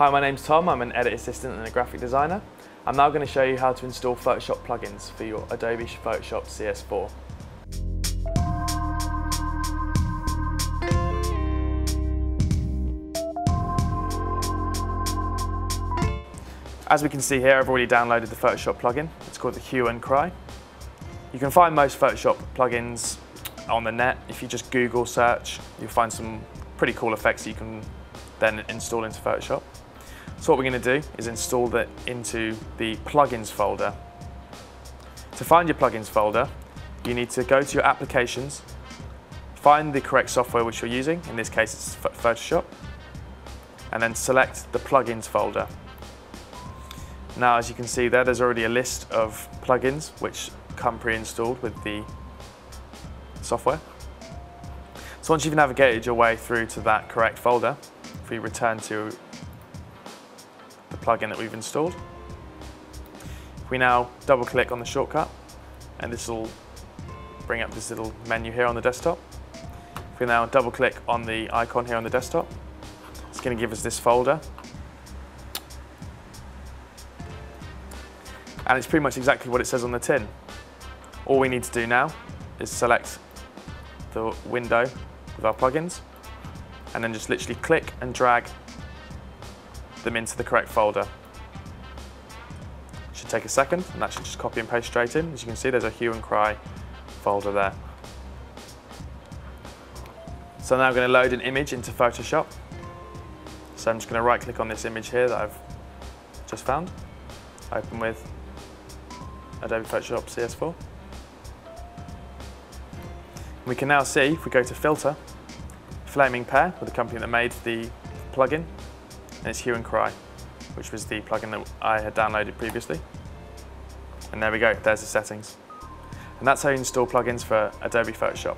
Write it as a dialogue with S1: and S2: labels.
S1: Hi, my name's Tom. I'm an edit assistant and a graphic designer. I'm now going to show you how to install Photoshop plugins for your Adobe Photoshop CS4. As we can see here, I've already downloaded the Photoshop plugin. It's called the Hue and Cry. You can find most Photoshop plugins on the net. If you just Google search, you'll find some pretty cool effects you can then install into Photoshop. So what we're going to do is install that into the plugins folder. To find your plugins folder, you need to go to your applications, find the correct software which you're using, in this case it's Photoshop, and then select the plugins folder. Now as you can see there, there's already a list of plugins which come pre-installed with the software. So once you've navigated your way through to that correct folder, if we return to plugin that we've installed, we now double click on the shortcut, and this will bring up this little menu here on the desktop. If we now double click on the icon here on the desktop, it's going to give us this folder. And it's pretty much exactly what it says on the tin. All we need to do now is select the window with our plugins and then just literally click and drag them into the correct folder. Should take a second and that should just copy and paste straight in. As you can see there's a hue and cry folder there. So now I'm going to load an image into Photoshop. So I'm just going to right click on this image here that I've just found. Open with Adobe Photoshop CS4. We can now see, if we go to Filter, Flaming Pear with the company that made the plugin, and it's Hue and Cry, which was the plugin that I had downloaded previously. And there we go, there's the settings. And that's how you install plugins for Adobe Photoshop.